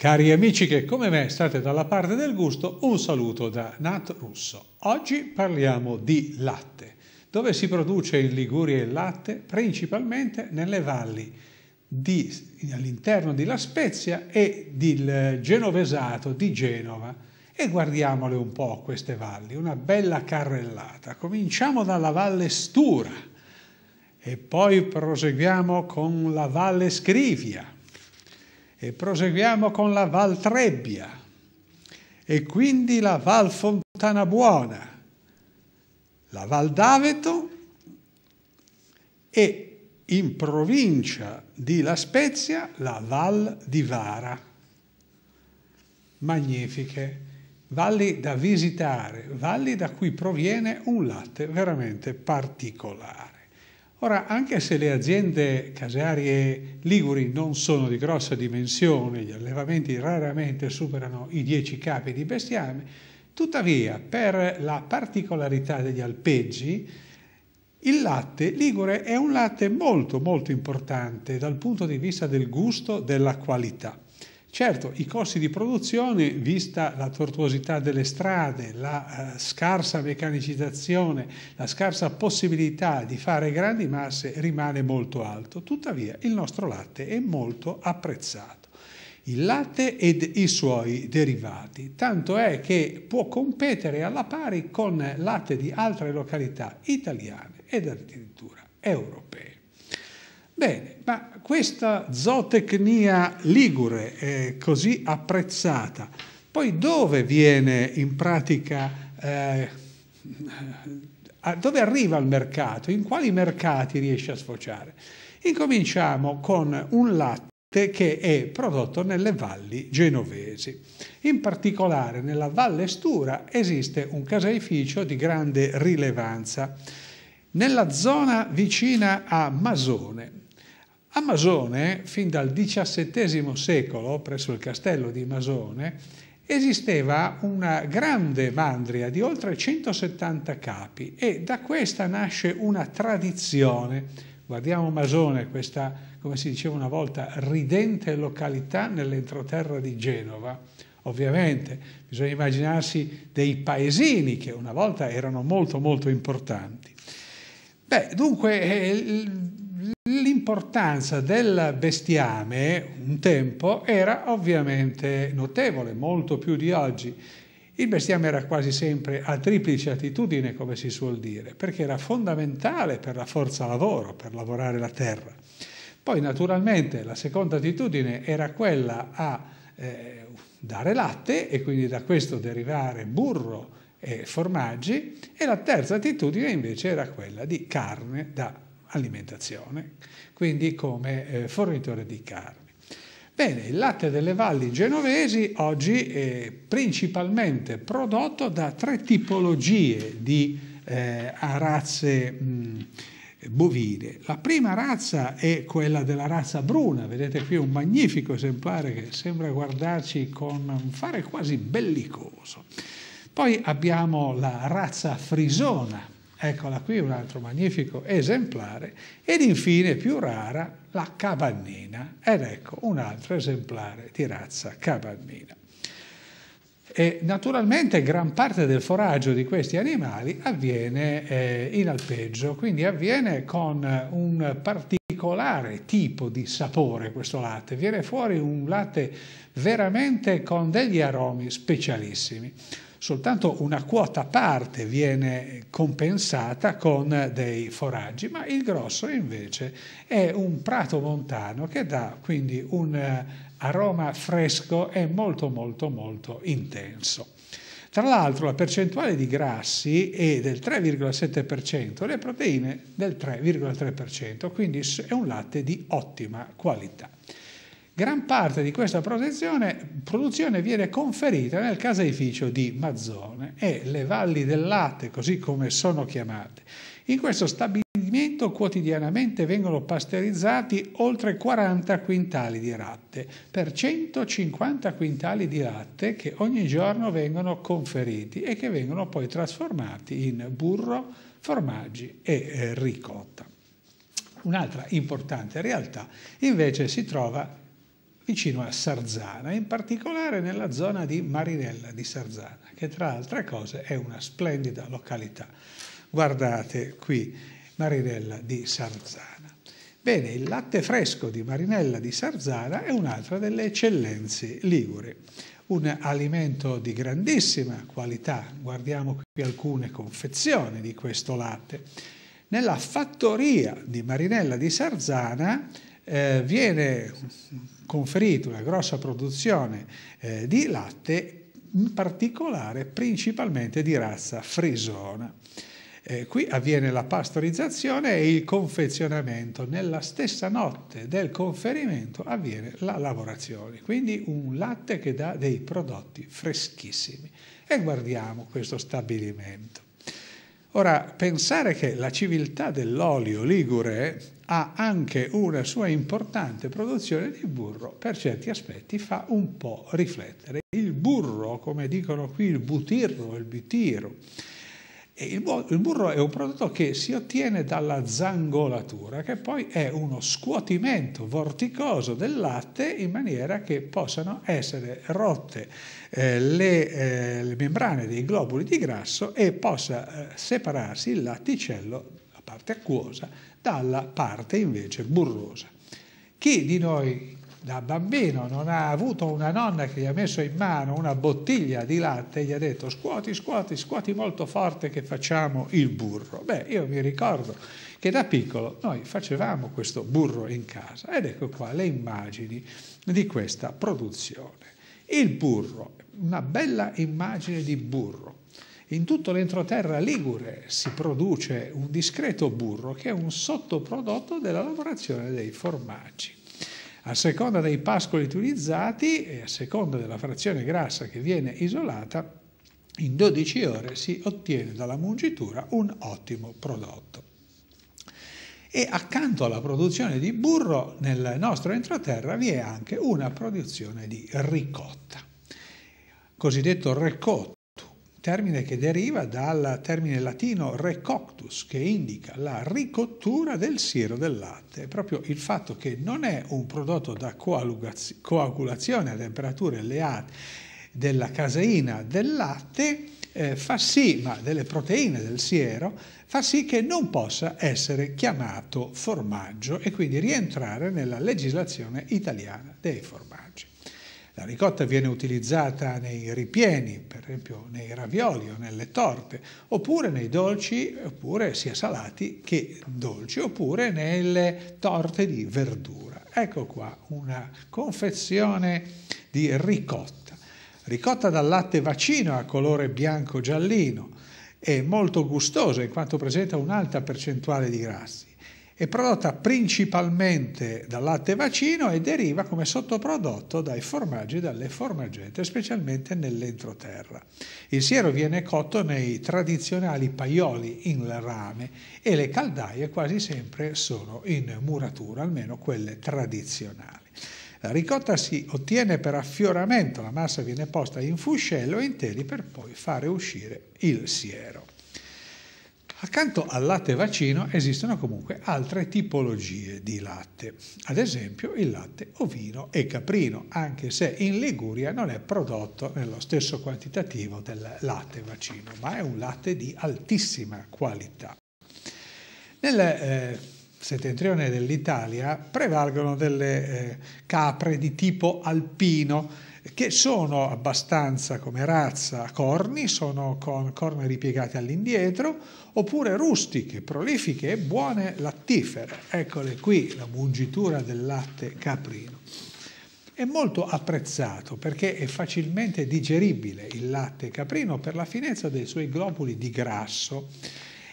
Cari amici che come me state dalla parte del gusto, un saluto da Nat Russo. Oggi parliamo di latte, dove si produce in Liguria il latte principalmente nelle valli all'interno di La Spezia e del Genovesato di Genova. E guardiamole un po' queste valli, una bella carrellata. Cominciamo dalla Valle Stura e poi proseguiamo con la Valle Scrivia e proseguiamo con la Val Trebbia e quindi la Val Fontana Buona, la Val d'Aveto e in provincia di La Spezia la Val di Vara. Magnifiche, valli da visitare, valli da cui proviene un latte veramente particolare. Ora, anche se le aziende casearie liguri non sono di grossa dimensione, gli allevamenti raramente superano i 10 capi di bestiame, tuttavia per la particolarità degli alpeggi, il latte ligure è un latte molto molto importante dal punto di vista del gusto, della qualità. Certo, i costi di produzione, vista la tortuosità delle strade, la eh, scarsa meccanicizzazione, la scarsa possibilità di fare grandi masse, rimane molto alto. Tuttavia il nostro latte è molto apprezzato. Il latte ed i suoi derivati, tanto è che può competere alla pari con latte di altre località italiane ed addirittura europee. Bene, ma questa zootecnia ligure è così apprezzata, poi dove viene in pratica, eh, dove arriva al mercato, in quali mercati riesce a sfociare? Incominciamo con un latte che è prodotto nelle valli genovesi. In particolare nella Valle Stura esiste un caseificio di grande rilevanza. Nella zona vicina a Masone, a Masone, fin dal XVII secolo, presso il castello di Masone, esisteva una grande mandria di oltre 170 capi e da questa nasce una tradizione. Guardiamo Masone, questa, come si diceva una volta, ridente località nell'entroterra di Genova. Ovviamente bisogna immaginarsi dei paesini che una volta erano molto molto importanti. Beh, dunque eh, L'importanza del bestiame un tempo era ovviamente notevole, molto più di oggi. Il bestiame era quasi sempre a triplice attitudine, come si suol dire, perché era fondamentale per la forza lavoro, per lavorare la terra. Poi naturalmente la seconda attitudine era quella a eh, dare latte e quindi da questo derivare burro e formaggi e la terza attitudine invece era quella di carne da alimentazione, quindi come eh, fornitore di carne. Bene, il latte delle valli genovesi oggi è principalmente prodotto da tre tipologie di eh, razze mh, bovine. La prima razza è quella della razza bruna, vedete qui un magnifico esemplare che sembra guardarci con un fare quasi bellicoso. Poi abbiamo la razza frisona, Eccola qui un altro magnifico esemplare. Ed infine, più rara, la cabannina. Ed ecco un altro esemplare di razza cabannina. E naturalmente gran parte del foraggio di questi animali avviene eh, in alpeggio, quindi avviene con un particolare tipo di sapore questo latte, viene fuori un latte veramente con degli aromi specialissimi soltanto una quota parte viene compensata con dei foraggi, ma il grosso invece è un prato montano che dà quindi un eh, aroma fresco e molto molto molto intenso. Tra l'altro la percentuale di grassi è del 3,7%, le proteine del 3,3%, quindi è un latte di ottima qualità. Gran parte di questa produzione viene conferita nel caseificio di Mazzone e le valli del latte, così come sono chiamate. In questo stabilimento quotidianamente vengono pasterizzati oltre 40 quintali di latte per 150 quintali di latte che ogni giorno vengono conferiti e che vengono poi trasformati in burro, formaggi e eh, ricotta. Un'altra importante realtà invece si trova vicino a Sarzana, in particolare nella zona di Marinella di Sarzana, che tra altre cose è una splendida località. Guardate qui Marinella di Sarzana. Bene, il latte fresco di Marinella di Sarzana è un'altra delle eccellenze ligure, un alimento di grandissima qualità. Guardiamo qui alcune confezioni di questo latte. Nella fattoria di Marinella di Sarzana eh, viene conferita una grossa produzione eh, di latte, in particolare principalmente di razza frisona. Eh, qui avviene la pastorizzazione e il confezionamento. Nella stessa notte del conferimento avviene la lavorazione, quindi un latte che dà dei prodotti freschissimi. E guardiamo questo stabilimento. Ora, pensare che la civiltà dell'olio ligure ha anche una sua importante produzione di burro, per certi aspetti fa un po' riflettere. Il burro, come dicono qui, il butirro, il bitiro, il, burro è un prodotto che si ottiene dalla zangolatura, che poi è uno scuotimento vorticoso del latte in maniera che possano essere rotte eh, le, eh, le, membrane dei globuli di grasso e possa eh, separarsi il latticello, la parte acquosa, dalla parte invece burrosa. Chi di noi da bambino non ha avuto una nonna che gli ha messo in mano una bottiglia di latte e gli ha detto scuoti, scuoti, scuoti molto forte che facciamo il burro. Beh, io mi ricordo che da piccolo noi facevamo questo burro in casa ed ecco qua le immagini di questa produzione. Il burro, una bella immagine di burro. In tutto l'entroterra ligure si produce un discreto burro che è un sottoprodotto della lavorazione dei formaggi. A seconda dei pascoli utilizzati e a seconda della frazione grassa che viene isolata, in 12 ore si ottiene dalla mungitura un ottimo prodotto. E accanto alla produzione di burro nel nostro entroterra vi è anche una produzione di ricotta, cosiddetto recotto termine che deriva dal termine latino recoctus, che indica la ricottura del siero del latte. Proprio il fatto che non è un prodotto da coagulazione a temperature elevate della caseina del latte, eh, fa sì, ma delle proteine del siero, fa sì che non possa essere chiamato formaggio e quindi rientrare nella legislazione italiana dei formaggi. La ricotta viene utilizzata nei ripieni, per esempio nei ravioli o nelle torte, oppure nei dolci, oppure sia salati che dolci, oppure nelle torte di verdura. Ecco qua una confezione di ricotta. Ricotta dal latte vaccino a colore bianco giallino, è molto gustosa in quanto presenta un'alta percentuale di grassi. È prodotta principalmente dal latte vaccino e deriva come sottoprodotto dai formaggi e dalle formaggette, specialmente nell'entroterra. Il siero viene cotto nei tradizionali paioli in rame e le caldaie quasi sempre sono in muratura, almeno quelle tradizionali. La ricotta si ottiene per affioramento, la massa viene posta in fuscello interi per poi fare uscire il siero. Accanto al latte vaccino esistono comunque altre tipologie di latte, ad esempio il latte ovino e caprino, anche se in Liguria non è prodotto nello stesso quantitativo del latte vaccino, ma è un latte di altissima qualità. Nel eh, settentrione dell'Italia prevalgono delle eh, capre di tipo alpino, che sono abbastanza come razza corni, sono con corna ripiegate all'indietro, oppure rustiche, prolifiche e buone lattifere. Eccole qui la mungitura del latte caprino. È molto apprezzato perché è facilmente digeribile il latte caprino per la finezza dei suoi globuli di grasso.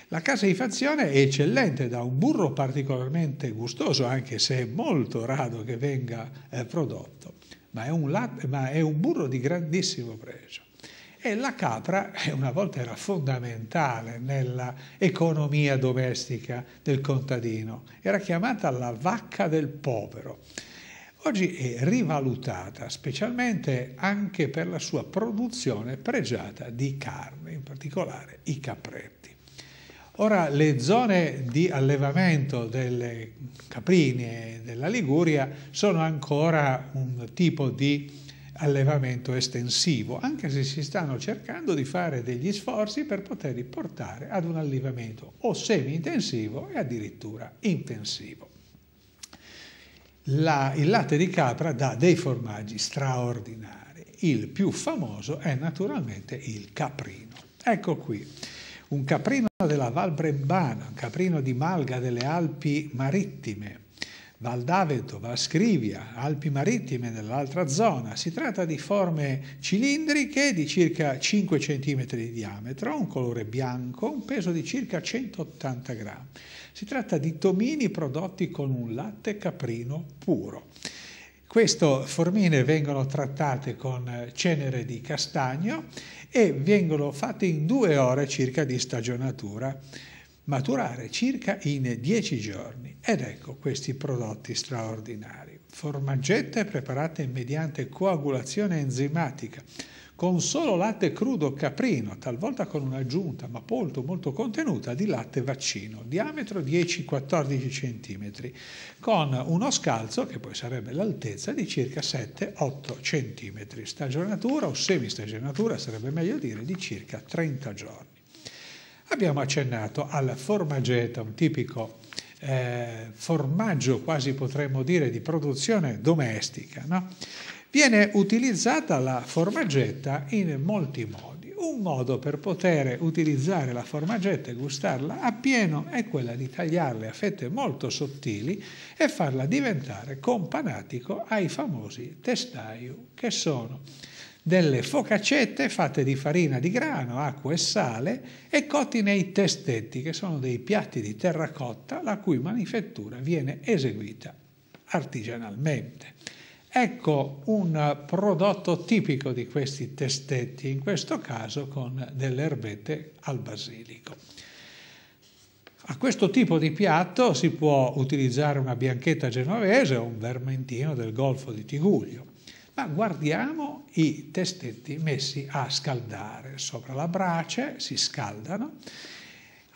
La caseifazione è eccellente, da un burro particolarmente gustoso, anche se è molto raro che venga eh, prodotto ma è un, latte, ma è un burro di grandissimo pregio. E la capra una volta era fondamentale nell'economia domestica del contadino, era chiamata la vacca del povero. Oggi è rivalutata specialmente anche per la sua produzione pregiata di carne, in particolare i capretti. Ora, le zone di allevamento delle caprine della Liguria sono ancora un tipo di allevamento estensivo, anche se si stanno cercando di fare degli sforzi per poterli portare ad un allevamento o semi-intensivo e addirittura intensivo. La, il latte di capra dà dei formaggi straordinari. Il più famoso è naturalmente il caprino. Ecco qui, un caprino della Val Brembana, un caprino di Malga delle Alpi Marittime, Val d'Aveto, Val Scrivia, Alpi Marittime nell'altra zona. Si tratta di forme cilindriche di circa 5 cm di diametro, un colore bianco, un peso di circa 180 grammi. Si tratta di tomini prodotti con un latte caprino puro. Queste formine vengono trattate con cenere di castagno e vengono fatte in due ore circa di stagionatura maturare circa in 10 giorni. Ed ecco questi prodotti straordinari. Formaggette preparate mediante coagulazione enzimatica, con solo latte crudo caprino, talvolta con un'aggiunta, ma molto molto contenuta, di latte vaccino, diametro 10-14 cm, con uno scalzo, che poi sarebbe l'altezza, di circa 7-8 cm. Stagionatura o semistagionatura, sarebbe meglio dire, di circa 30 giorni. Abbiamo accennato al formaggetta, un tipico eh, formaggio quasi potremmo dire di produzione domestica. No? Viene utilizzata la formaggetta in molti modi. Un modo per poter utilizzare la formaggetta e gustarla appieno è quella di tagliarle a fette molto sottili e farla diventare companatico ai famosi testaio che sono delle focaccette fatte di farina di grano, acqua e sale e cotti nei testetti, che sono dei piatti di terracotta la cui manifattura viene eseguita artigianalmente. Ecco un prodotto tipico di questi testetti, in questo caso con delle erbette al basilico. A questo tipo di piatto si può utilizzare una bianchetta genovese o un vermentino del Golfo di Tiguglio ma guardiamo i testetti messi a scaldare sopra la brace, si scaldano,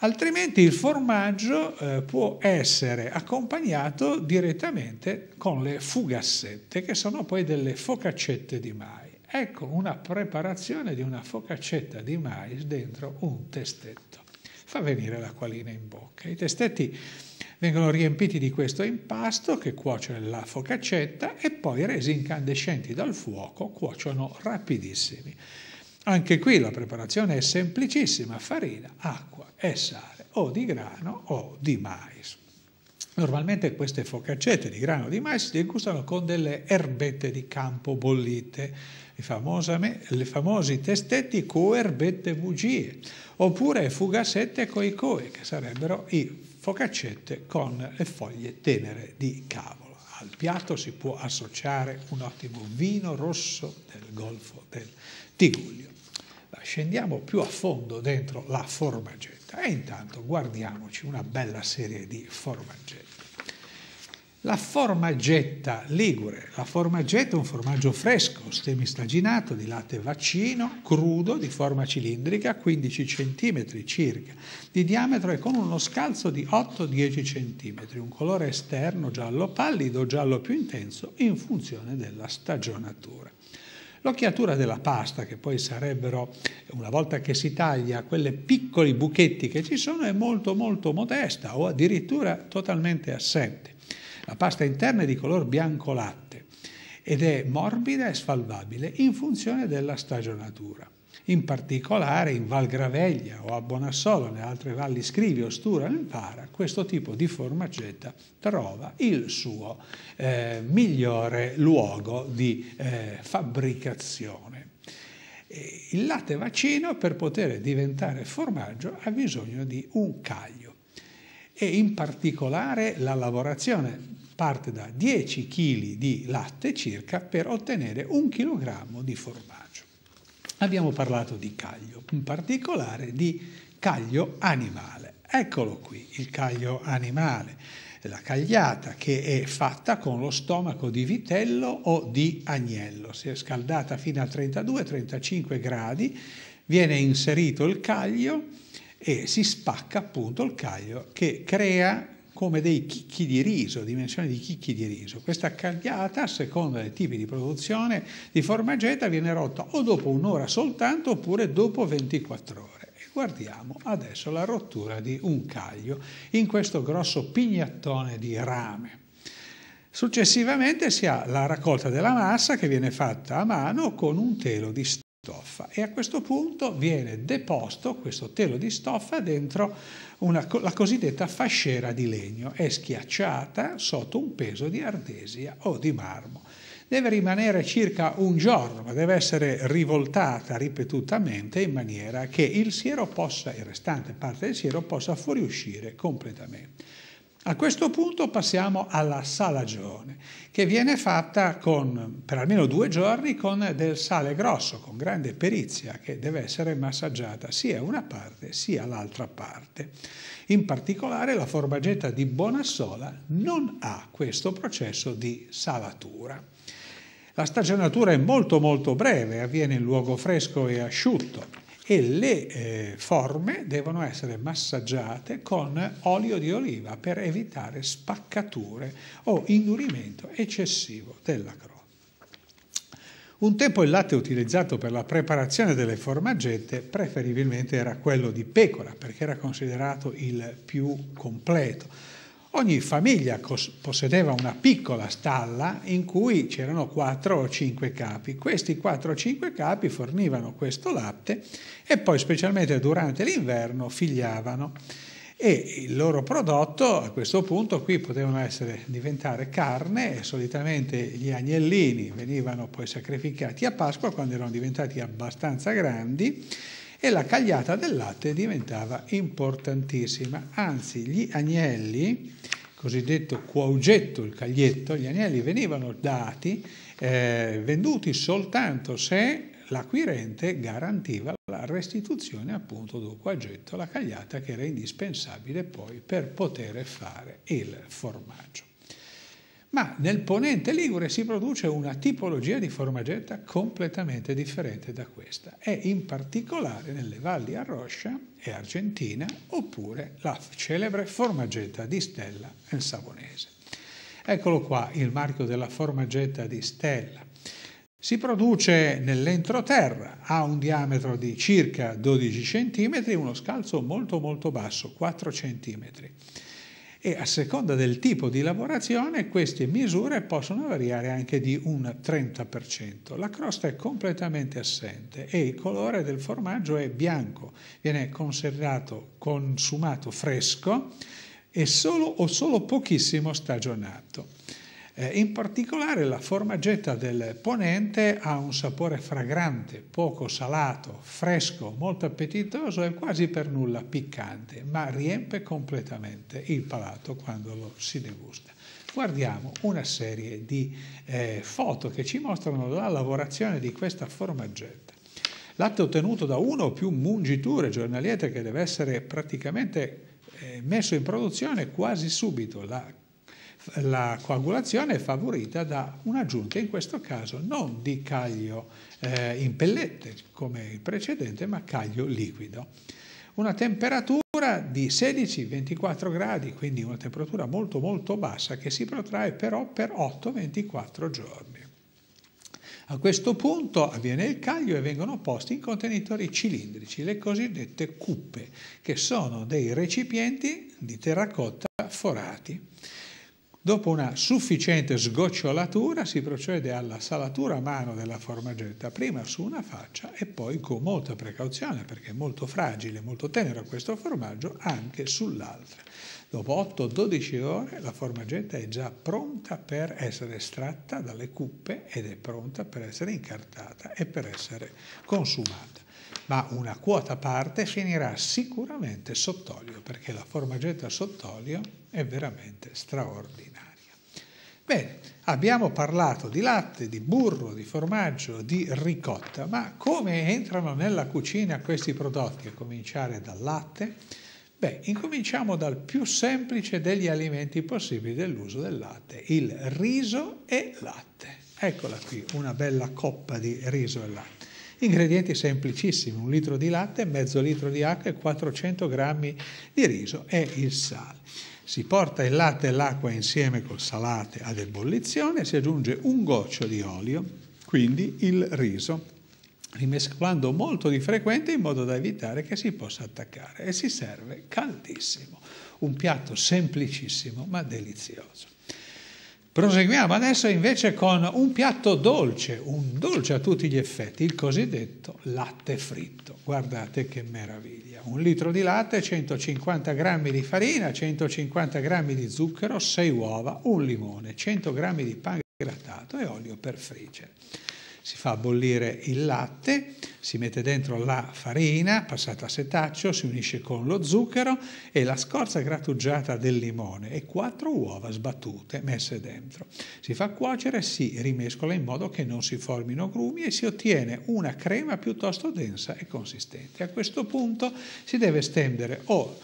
altrimenti il formaggio eh, può essere accompagnato direttamente con le fugassette, che sono poi delle focaccette di mais. Ecco una preparazione di una focaccetta di mais dentro un testetto. Fa venire l'acquolina in bocca. I testetti vengono riempiti di questo impasto che cuoce la focaccetta e poi resi incandescenti dal fuoco cuociono rapidissimi. Anche qui la preparazione è semplicissima, farina, acqua e sale, o di grano o di mais. Normalmente queste focaccette di grano di mais si degustano con delle erbette di campo bollite, i famosi testetti co erbette bugie, oppure fugassette coi coi, che sarebbero i focaccette con le foglie tenere di cavolo. Al piatto si può associare un ottimo vino rosso del Golfo del Tigullio. Scendiamo più a fondo dentro la formaggetta e intanto guardiamoci una bella serie di formaggette. La formaggetta ligure. La formaggetta è un formaggio fresco, semistaginato di latte vaccino, crudo, di forma cilindrica, 15 cm circa di diametro e con uno scalzo di 8-10 cm, un colore esterno giallo pallido, giallo più intenso in funzione della stagionatura. L'occhiatura della pasta, che poi sarebbero, una volta che si taglia, quelle piccoli buchetti che ci sono, è molto molto modesta o addirittura totalmente assente. La pasta interna è di color bianco latte ed è morbida e sfalvabile in funzione della stagionatura. In particolare in Val Graveglia o a Bonassolo, nelle altre valli Scrivi, Ostura Vara, questo tipo di formaggetta trova il suo eh, migliore luogo di eh, fabbricazione. Il latte vaccino per poter diventare formaggio ha bisogno di un caglio e in particolare la lavorazione parte da 10 kg di latte circa per ottenere un chilogrammo di formaggio. Abbiamo parlato di caglio, in particolare di caglio animale. Eccolo qui, il caglio animale, la cagliata che è fatta con lo stomaco di vitello o di agnello. Si è scaldata fino a 32-35 gradi, viene inserito il caglio e si spacca appunto il caglio che crea come dei chicchi di riso, dimensioni di chicchi di riso. Questa cagliata, a seconda dei tipi di produzione di formaggetta, viene rotta o dopo un'ora soltanto oppure dopo 24 ore. Guardiamo adesso la rottura di un caglio in questo grosso pignattone di rame. Successivamente si ha la raccolta della massa che viene fatta a mano con un telo di stoffa e a questo punto viene deposto questo telo di stoffa dentro una, la cosiddetta fasciera di legno. È schiacciata sotto un peso di ardesia o di marmo. Deve rimanere circa un giorno, ma deve essere rivoltata ripetutamente in maniera che il siero possa, il restante parte del siero possa fuoriuscire completamente. A questo punto passiamo alla salagione, che viene fatta con, per almeno due giorni con del sale grosso, con grande perizia, che deve essere massaggiata sia una parte sia l'altra parte. In particolare la formaggetta di Bonassola non ha questo processo di salatura. La stagionatura è molto molto breve, avviene in luogo fresco e asciutto e le eh, forme devono essere massaggiate con olio di oliva per evitare spaccature o indurimento eccessivo della crosta. Un tempo il latte utilizzato per la preparazione delle formaggette preferibilmente era quello di pecora perché era considerato il più completo Ogni famiglia possedeva una piccola stalla in cui c'erano 4 o 5 capi. Questi 4 o 5 capi fornivano questo latte e poi specialmente durante l'inverno figliavano e il loro prodotto a questo punto qui potevano essere, diventare carne e solitamente gli agnellini venivano poi sacrificati a Pasqua quando erano diventati abbastanza grandi e la cagliata del latte diventava importantissima. Anzi, gli agnelli, cosiddetto quaugetto, il caglietto, gli agnelli venivano dati, eh, venduti soltanto se l'acquirente garantiva la restituzione appunto del quaugetto, la cagliata che era indispensabile poi per poter fare il formaggio ma nel ponente ligure si produce una tipologia di formaggetta completamente differente da questa e in particolare nelle valli Arroscia e Argentina oppure la celebre formaggetta di Stella nel Savonese. Eccolo qua il marchio della formaggetta di Stella. Si produce nell'entroterra, ha un diametro di circa 12 cm uno scalzo molto molto basso, 4 cm e a seconda del tipo di lavorazione queste misure possono variare anche di un 30%. La crosta è completamente assente e il colore del formaggio è bianco, viene conservato, consumato fresco e solo o solo pochissimo stagionato. Eh, in particolare la formaggetta del ponente ha un sapore fragrante, poco salato, fresco, molto appetitoso e quasi per nulla piccante, ma riempie completamente il palato quando lo si degusta. Guardiamo una serie di eh, foto che ci mostrano la lavorazione di questa formaggetta. Latte ottenuto da uno o più mungiture giornaliere che deve essere praticamente eh, messo in produzione quasi subito. La la coagulazione è favorita da un'aggiunta, in questo caso non di caglio eh, in pellette come il precedente, ma caglio liquido. Una temperatura di 16-24 gradi, quindi una temperatura molto molto bassa che si protrae però per 8-24 giorni. A questo punto avviene il caglio e vengono posti in contenitori cilindrici, le cosiddette cuppe, che sono dei recipienti di terracotta forati. Dopo una sufficiente sgocciolatura si procede alla salatura a mano della formaggetta, prima su una faccia e poi con molta precauzione, perché è molto fragile, molto tenero questo formaggio, anche sull'altra. Dopo 8-12 ore la formaggetta è già pronta per essere estratta dalle cuppe ed è pronta per essere incartata e per essere consumata ma una quota parte finirà sicuramente sott'olio, perché la formaggetta sott'olio è veramente straordinaria. Bene, abbiamo parlato di latte, di burro, di formaggio, di ricotta, ma come entrano nella cucina questi prodotti, a cominciare dal latte? Beh, incominciamo dal più semplice degli alimenti possibili dell'uso del latte, il riso e latte. Eccola qui, una bella coppa di riso e latte. Ingredienti semplicissimi, un litro di latte, mezzo litro di acqua e 400 grammi di riso e il sale. Si porta il latte e l'acqua insieme col salate ad ebollizione, si aggiunge un goccio di olio, quindi il riso, rimescolando molto di frequente in modo da evitare che si possa attaccare e si serve caldissimo. Un piatto semplicissimo ma delizioso. Proseguiamo adesso invece con un piatto dolce, un dolce a tutti gli effetti, il cosiddetto latte fritto. Guardate che meraviglia. Un litro di latte, 150 g di farina, 150 g di zucchero, 6 uova, un limone, 100 g di pane grattato e olio per friggere si fa bollire il latte, si mette dentro la farina passata a setaccio, si unisce con lo zucchero e la scorza grattugiata del limone e quattro uova sbattute messe dentro. Si fa cuocere, si rimescola in modo che non si formino grumi e si ottiene una crema piuttosto densa e consistente. A questo punto si deve stendere o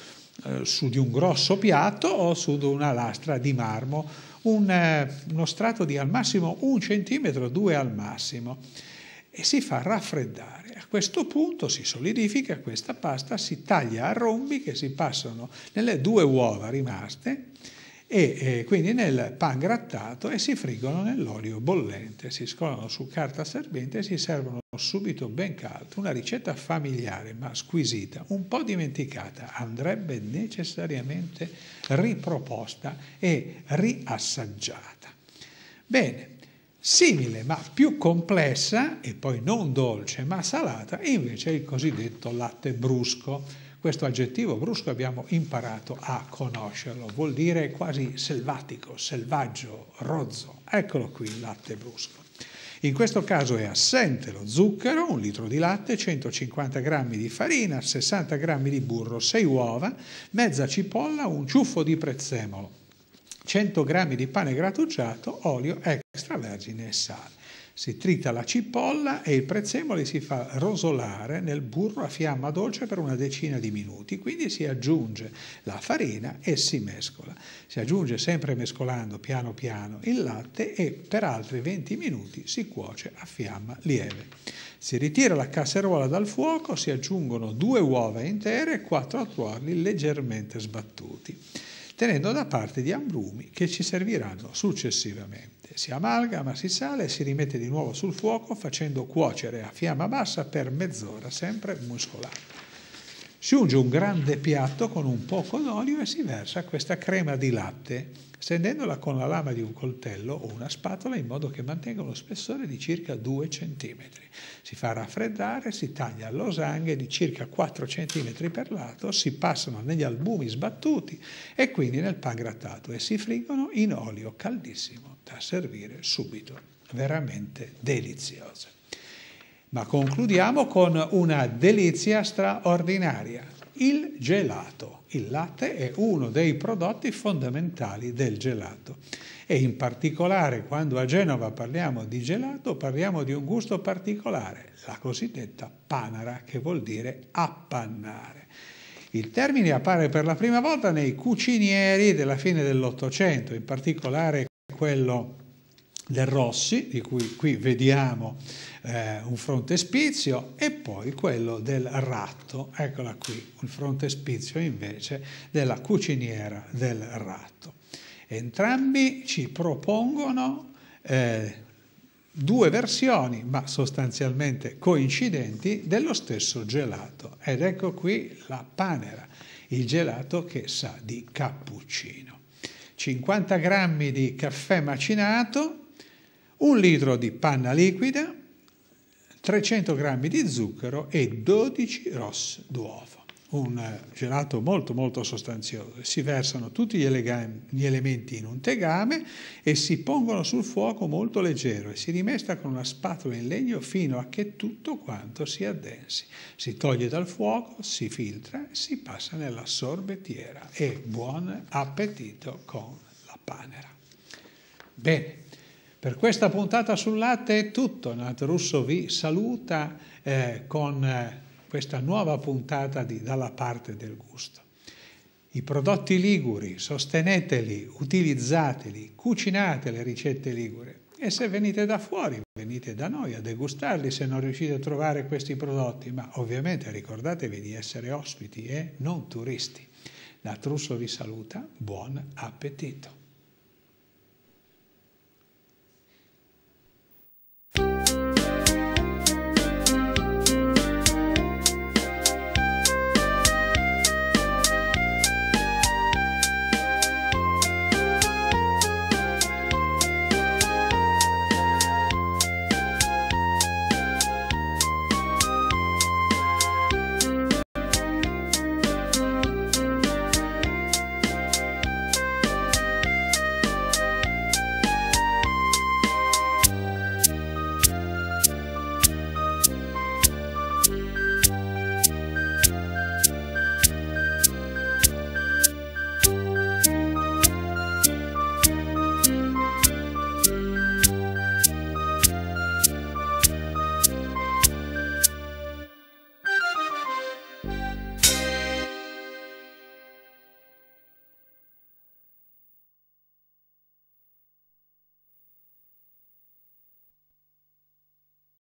eh, su di un grosso piatto o su di una lastra di marmo un, eh, uno strato di al massimo un centimetro, due al massimo, e si fa raffreddare. A questo punto si solidifica questa pasta, si taglia a rombi che si passano nelle due uova rimaste e eh, quindi nel pan grattato e si friggono nell'olio bollente, si scolano su carta serpente e si servono subito ben caldo. Una ricetta familiare ma squisita, un po' dimenticata, andrebbe necessariamente riproposta e riassaggiata. Bene, simile ma più complessa e poi non dolce ma salata invece il cosiddetto latte brusco questo aggettivo brusco abbiamo imparato a conoscerlo, vuol dire quasi selvatico, selvaggio, rozzo. Eccolo qui il latte brusco. In questo caso è assente lo zucchero, un litro di latte, 150 g di farina, 60 g di burro, 6 uova, mezza cipolla, un ciuffo di prezzemolo, 100 g di pane grattugiato, olio extravergine e sale. Si trita la cipolla e il prezzemolo si fa rosolare nel burro a fiamma dolce per una decina di minuti, quindi si aggiunge la farina e si mescola. Si aggiunge sempre mescolando piano piano il latte e per altri 20 minuti si cuoce a fiamma lieve. Si ritira la casseruola dal fuoco, si aggiungono due uova intere e quattro tuorli leggermente sbattuti, tenendo da parte gli ambrumi che ci serviranno successivamente si amalgama, si sale e si rimette di nuovo sul fuoco facendo cuocere a fiamma bassa per mezz'ora, sempre muscolando. Si unge un grande piatto con un poco d'olio e si versa questa crema di latte, stendendola con la lama di un coltello o una spatola in modo che mantenga uno spessore di circa 2 cm. Si fa raffreddare, si taglia losanghe di circa 4 cm per lato, si passano negli albumi sbattuti e quindi nel pan grattato e si friggono in olio caldissimo da servire subito, veramente deliziose. Ma concludiamo con una delizia straordinaria, il gelato. Il latte è uno dei prodotti fondamentali del gelato e in particolare quando a Genova parliamo di gelato parliamo di un gusto particolare, la cosiddetta panara, che vuol dire appannare. Il termine appare per la prima volta nei cucinieri della fine dell'Ottocento, in particolare quello del Rossi, di cui qui vediamo eh, un frontespizio, e poi quello del ratto, eccola qui, un frontespizio invece della cuciniera del ratto. Entrambi ci propongono eh, due versioni, ma sostanzialmente coincidenti, dello stesso gelato. Ed ecco qui la panera, il gelato che sa di cappuccino. 50 grammi di caffè macinato, un litro di panna liquida, 300 grammi di zucchero e 12 ross d'uovo un gelato molto molto sostanzioso. Si versano tutti gli, gli, elementi in un tegame e si pongono sul fuoco molto leggero e si rimesta con una spatola in legno fino a che tutto quanto si addensi. Si toglie dal fuoco, si filtra e si passa nella sorbettiera e buon appetito con la panera. Bene, per questa puntata sul latte è tutto. Nato Russo vi saluta eh, con... Eh, questa nuova puntata di Dalla parte del gusto. I prodotti liguri, sosteneteli, utilizzateli, cucinate le ricette ligure E se venite da fuori, venite da noi a degustarli se non riuscite a trovare questi prodotti, ma ovviamente ricordatevi di essere ospiti e non turisti. Da Trusso vi saluta, buon appetito!